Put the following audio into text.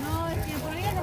No, es que por ahí